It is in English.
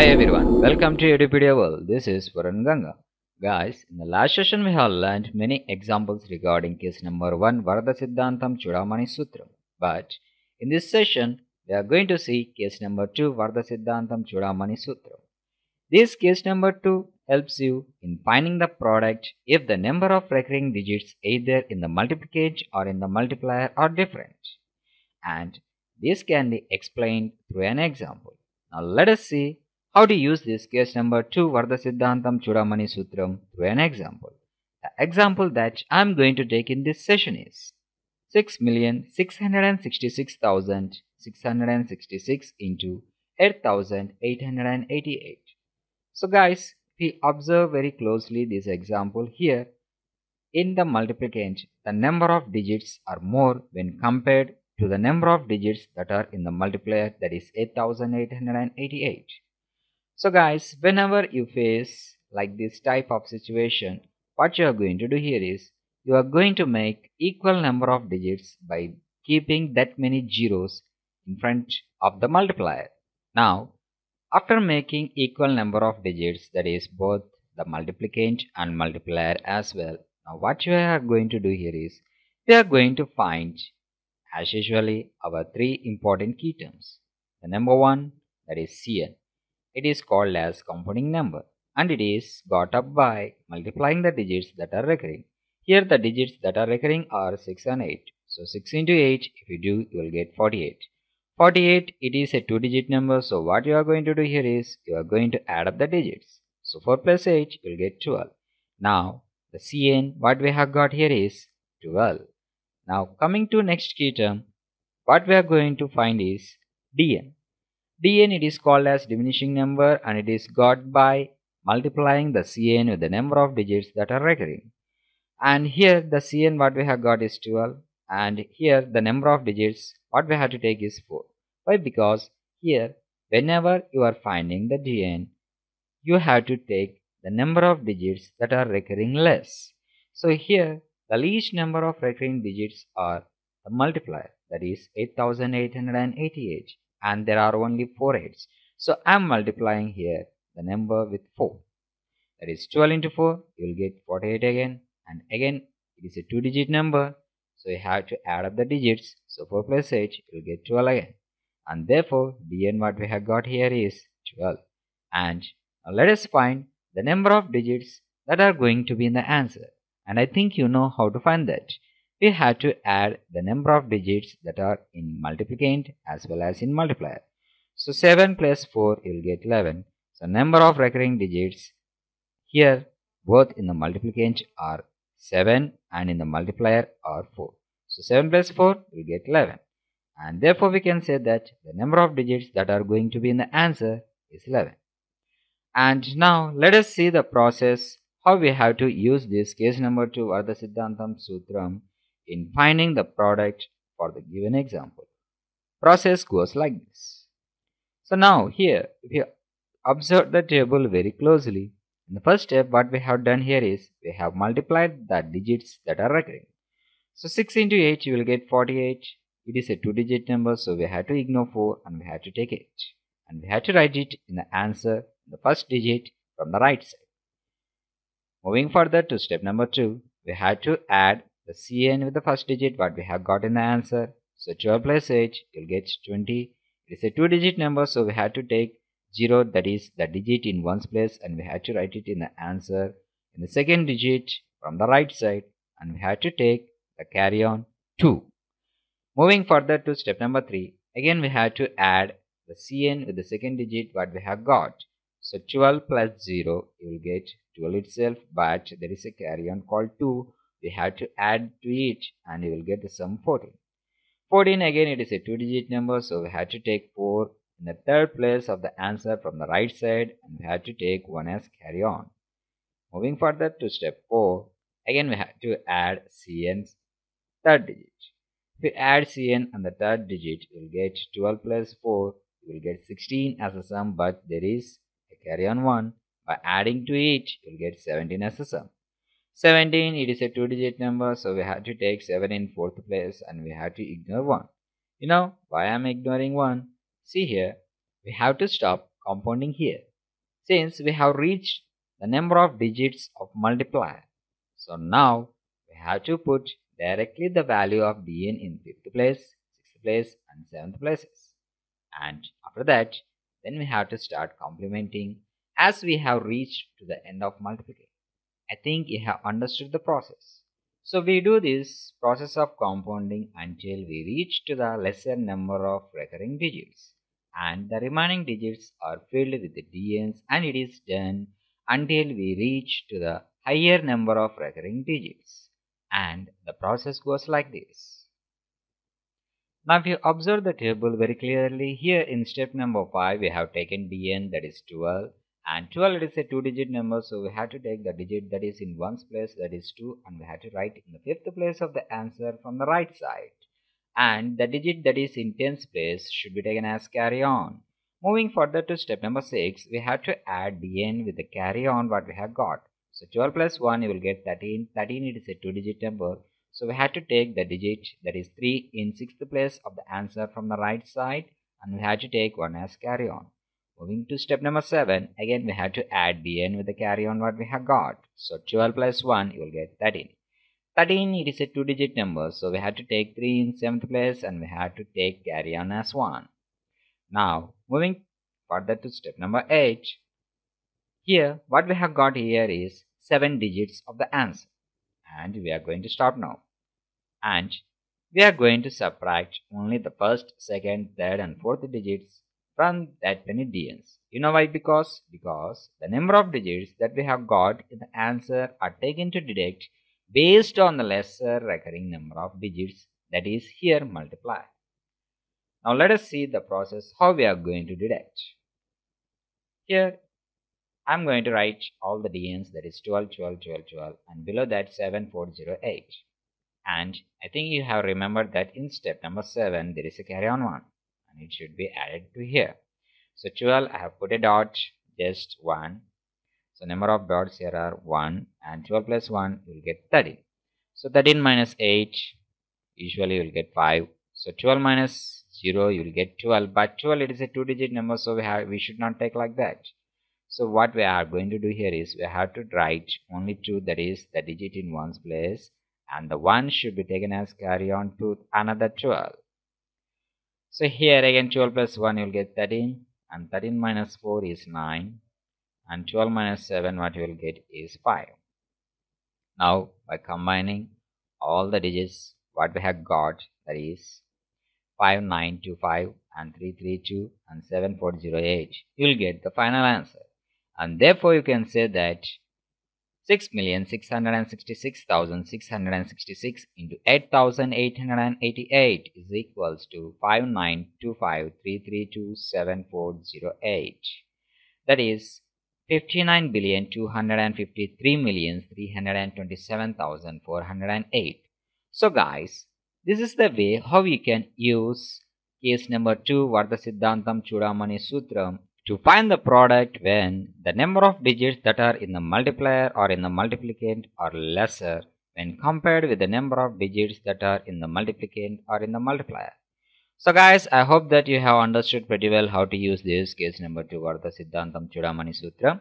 Hi everyone, welcome to Edupedia World. This is Varun Ganga. Guys, in the last session we have learned many examples regarding case number 1 Varada Siddhantam Chudamani Sutram. But in this session, we are going to see case number 2 Varada Siddhantam Chudamani Sutram. This case number 2 helps you in finding the product if the number of recurring digits either in the multiplicand or in the multiplier are different. And this can be explained through an example. Now let us see how to use this case number 2 Varda Siddhantam Chudamani Sutram through an example. The example that I am going to take in this session is 6,666,666 into 8,888. So guys, we observe very closely this example here, in the multiplicand, the number of digits are more when compared to the number of digits that are in the multiplier that is 8888. So guys, whenever you face like this type of situation, what you are going to do here is you are going to make equal number of digits by keeping that many zeros in front of the multiplier. Now, after making equal number of digits that is both the multiplicand and multiplier as well, now what you are going to do here is we are going to find as usually our three important key terms. The number one that is Cn. It is called as compounding number and it is got up by multiplying the digits that are recurring. Here the digits that are recurring are 6 and 8. So 6 into 8 if you do you will get 48. 48 it is a two digit number so what you are going to do here is you are going to add up the digits. So 4 plus 8 you will get 12. Now the Cn what we have got here is 12. Now coming to next key term, what we are going to find is dn. Dn it is called as diminishing number and it is got by multiplying the cn with the number of digits that are recurring. And here the cn what we have got is 12 and here the number of digits what we have to take is 4. Why? Because here whenever you are finding the dn, you have to take the number of digits that are recurring less. So here the least number of recurring digits are the multiplier that is 8888 and there are only 4 8s. So I am multiplying here the number with 4. That is 12 into 4 you will get 48 again and again it is a 2 digit number so you have to add up the digits so 4 plus 8 you will get 12 again and therefore dn what we have got here is 12 and let us find the number of digits that are going to be in the answer and I think you know how to find that. We have to add the number of digits that are in multiplicand as well as in multiplier. So 7 plus 4 you will get 11. So number of recurring digits here both in the multiplicand are 7 and in the multiplier are 4. So 7 plus 4 will get 11 and therefore we can say that the number of digits that are going to be in the answer is 11. And now let us see the process how we have to use this case number 2 Varada Siddhantam Sutram in finding the product for the given example. Process goes like this. So now here if you observe the table very closely in the first step what we have done here is we have multiplied the digits that are recurring. So 6 into 8 you will get 48. It is a two digit number so we have to ignore 4 and we have to take 8 and we have to write it in the answer in the first digit from the right side. Moving further to step number 2, we have to add the Cn with the first digit what we have got in the answer. So 12 plus 8, you'll get 20. It is a two digit number so we have to take 0 that is the digit in ones place and we have to write it in the answer in the second digit from the right side and we have to take the carry on 2. Moving further to step number 3, again we have to add the Cn with the second digit what we have got. So 12 plus 0 you will get 12 itself but there is a carry on called 2 we have to add to it and you will get the sum 14. 14 again it is a two digit number so we have to take 4 in the third place of the answer from the right side and we have to take 1 as carry on. Moving further to step 4 again we have to add Cn's third digit. If you add Cn and the third digit you will get 12 plus 4 you will get 16 as a sum but there is a carry on 1. By adding to it, you'll get 17 as a sum. 17, it is a two digit number, so we have to take 7 in fourth place and we have to ignore 1. You know why I'm ignoring 1? See here, we have to stop compounding here. since we have reached the number of digits of multiplier. So now we have to put directly the value of dn in 5th place, 6th place and 7th places. And after that, then we have to start complementing as we have reached to the end of multiplication. I think you have understood the process. So we do this process of compounding until we reach to the lesser number of recurring digits and the remaining digits are filled with the dn's and it is done until we reach to the higher number of recurring digits and the process goes like this. Now if you observe the table very clearly here in step number 5 we have taken dn that is 12 and 12 is a two digit number so we have to take the digit that is in ones place that is 2 and we have to write in the fifth place of the answer from the right side and the digit that is in tens place should be taken as carry on. Moving further to step number 6 we have to add the dn with the carry on what we have got. So 12 plus 1 you will get 13. 13 it is a two digit number so we have to take the digit that is 3 in sixth place of the answer from the right side and we have to take 1 as carry on. Moving to step number 7, again we have to add dn with the carry on what we have got. So 12 plus 1, you will get 13. 13, it is a two digit number, so we have to take 3 in 7th place and we have to take carry on as 1. Now, moving further to step number 8. Here, what we have got here is 7 digits of the answer. And we are going to stop now. And we are going to subtract only the first, second, third and fourth digits from that many dns. You know why? Because because the number of digits that we have got in the answer are taken to deduct based on the lesser recurring number of digits that is here multiply. Now let us see the process how we are going to deduct. Here I'm going to write all the dns that is 12, 12, 12, 12 and below that 7408. And I think you have remembered that in step number 7 there is a carry on one and it should be added to here. So 12 I have put a dot just 1. So number of dots here are 1 and 12 plus 1 you will get 13. So 13 minus 8 usually you will get 5. So 12 minus 0 you will get 12 but 12 it is a two digit number so we have we should not take like that. So what we are going to do here is we have to write only 2 that is the digit in one's place and the 1 should be taken as carry on to another 12. So here again 12 plus 1 you will get 13 and 13 minus 4 is 9 and 12 minus 7 what you will get is 5. Now by combining all the digits what we have got that is 5925 and 332 and 7408 you will get the final answer and therefore you can say that 6,666,666 into 8,888 is equals to 5925332748. That is 59,253,327,408. So guys, this is the way how we can use case number 2 Vardha Siddhantam Chudamani Sutram to find the product when the number of digits that are in the multiplier or in the multiplicand are lesser when compared with the number of digits that are in the multiplicand or in the multiplier. So guys, I hope that you have understood pretty well how to use this case number 2 Varada Siddhantam Chudamani Sutra.